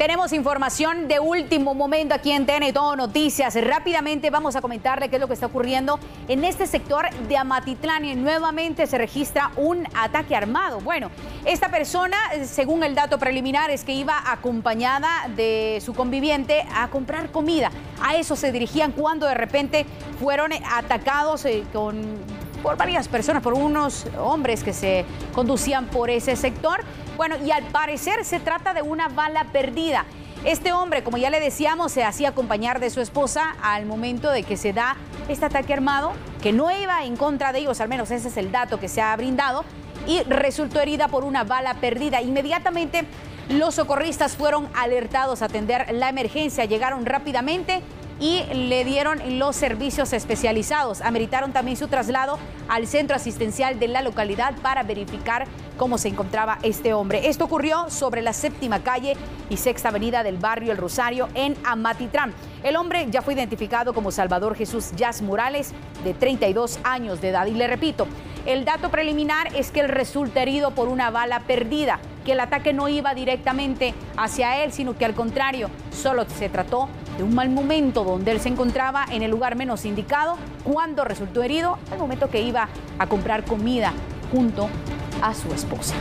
Tenemos información de último momento aquí en TN Todo Noticias. Rápidamente vamos a comentarle qué es lo que está ocurriendo en este sector de Amatitlán y nuevamente se registra un ataque armado. Bueno, esta persona, según el dato preliminar, es que iba acompañada de su conviviente a comprar comida. A eso se dirigían cuando de repente fueron atacados eh, con por varias personas, por unos hombres que se conducían por ese sector. Bueno, y al parecer se trata de una bala perdida. Este hombre, como ya le decíamos, se hacía acompañar de su esposa al momento de que se da este ataque armado, que no iba en contra de ellos, al menos ese es el dato que se ha brindado, y resultó herida por una bala perdida. Inmediatamente los socorristas fueron alertados a atender la emergencia, llegaron rápidamente y le dieron los servicios especializados. Ameritaron también su traslado al centro asistencial de la localidad para verificar cómo se encontraba este hombre. Esto ocurrió sobre la séptima calle y sexta avenida del barrio El Rosario en Amatitlán. El hombre ya fue identificado como Salvador Jesús Jazz Morales, de 32 años de edad. Y le repito, el dato preliminar es que él resulta herido por una bala perdida, que el ataque no iba directamente hacia él, sino que al contrario, solo se trató de un mal momento donde él se encontraba en el lugar menos indicado cuando resultó herido al momento que iba a comprar comida junto a su esposa.